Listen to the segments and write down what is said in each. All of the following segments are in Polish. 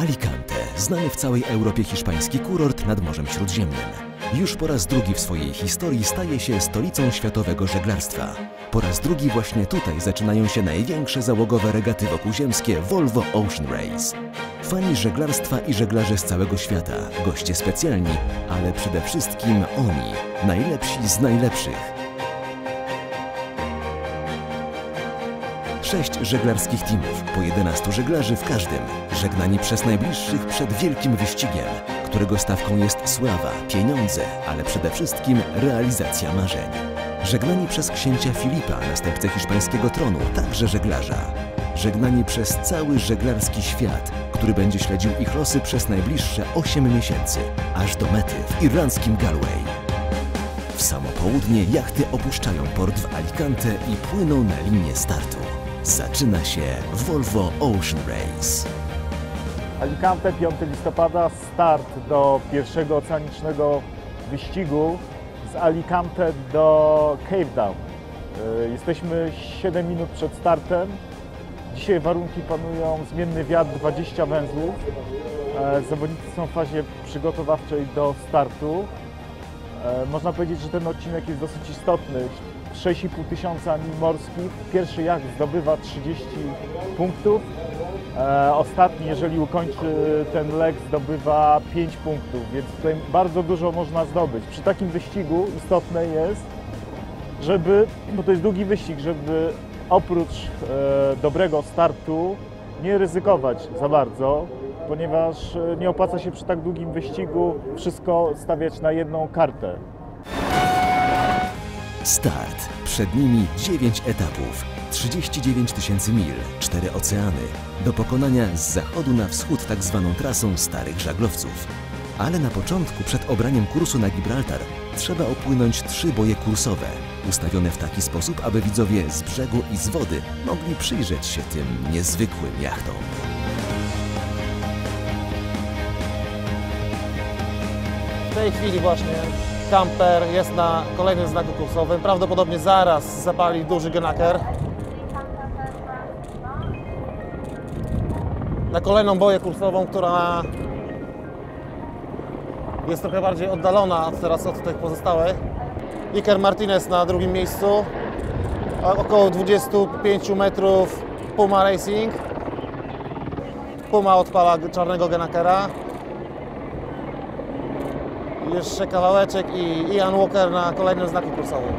Alicante, znany w całej Europie hiszpański kurort nad Morzem Śródziemnym. Już po raz drugi w swojej historii staje się stolicą światowego żeglarstwa. Po raz drugi właśnie tutaj zaczynają się największe załogowe regaty wokółziemskie Volvo Ocean Race. Fani żeglarstwa i żeglarze z całego świata, goście specjalni, ale przede wszystkim oni, najlepsi z najlepszych. Sześć żeglarskich teamów, po 11 żeglarzy w każdym, żegnani przez najbliższych przed wielkim wyścigiem, którego stawką jest sława, pieniądze, ale przede wszystkim realizacja marzeń. Żegnani przez księcia Filipa, następcę hiszpańskiego tronu, także żeglarza. Żegnani przez cały żeglarski świat, który będzie śledził ich losy przez najbliższe 8 miesięcy, aż do mety w irlandzkim Galway. W samo południe jachty opuszczają port w Alicante i płyną na linię startu. Zaczyna się Volvo Ocean Race. Alicante 5 listopada, start do pierwszego oceanicznego wyścigu z Alicante do Cape Town. Y, Jesteśmy 7 minut przed startem. Dzisiaj warunki panują zmienny wiatr 20 węzłów. E, Zawodnicy są w fazie przygotowawczej do startu. E, Można powiedzieć, że ten odcinek jest dosyć istotny. 6,5 tysiąca mil morskich. Pierwszy jacht zdobywa 30 punktów. E, Ostatni, jeżeli ukończy ten lek, zdobywa 5 punktów, więc tutaj bardzo dużo można zdobyć. Przy takim wyścigu istotne jest, żeby, bo to jest długi wyścig, żeby oprócz e, dobrego startu nie ryzykować za bardzo, ponieważ e, nie opłaca się przy tak długim wyścigu wszystko stawiać na jedną kartę. Start. Przed nimi 9 etapów, 39 tysięcy mil, 4 oceany, do pokonania z zachodu na wschód tak zwaną trasą starych żaglowców. Ale na początku, przed obraniem kursu na Gibraltar, trzeba opłynąć trzy boje kursowe, ustawione w taki sposób, aby widzowie z brzegu i z wody mogli przyjrzeć się tym niezwykłym jachtom. W tej chwili właśnie kamper jest na kolejnym znaku kursowym. Prawdopodobnie zaraz zapali duży genaker. Na kolejną boję kursową, która jest trochę bardziej oddalona od teraz od tych pozostałych. Iker Martinez na drugim miejscu. Około 25 metrów Puma Racing. Puma odpala czarnego genakera. Jeszcze kawałeczek i Ian Walker na kolejnym znaku kursowym.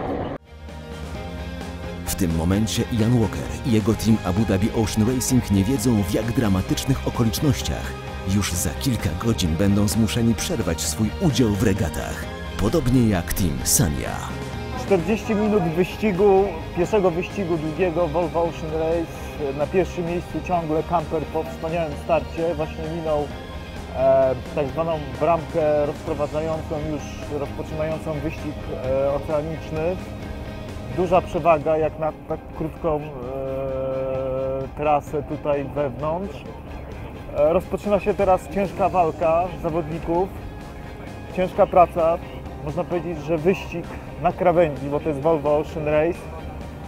W tym momencie Ian Walker i jego team Abu Dhabi Ocean Racing nie wiedzą w jak dramatycznych okolicznościach już za kilka godzin będą zmuszeni przerwać swój udział w regatach. Podobnie jak team Sania. 40 minut wyścigu, pierwszego wyścigu długiego Volvo Ocean Race. Na pierwszym miejscu ciągle kamper po wspaniałym starcie. Właśnie minął tak zwaną bramkę rozprowadzającą już rozpoczynającą wyścig e, oceaniczny. Duża przewaga jak na tak krótką e, trasę tutaj wewnątrz. E, rozpoczyna się teraz ciężka walka zawodników ciężka praca. Można powiedzieć, że wyścig na krawędzi, bo to jest Volvo Ocean Race.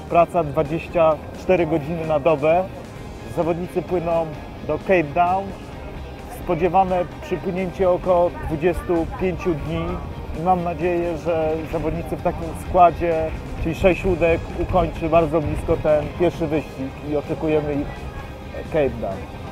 Praca 24 godziny na dobę. Zawodnicy płyną do Cape Town. Spodziewane przypłynięcie około 25 dni. I mam nadzieję, że zawodnicy w takim składzie, czyli 6 łódek, ukończy bardzo blisko ten pierwszy wyścig i oczekujemy ich Cape Town.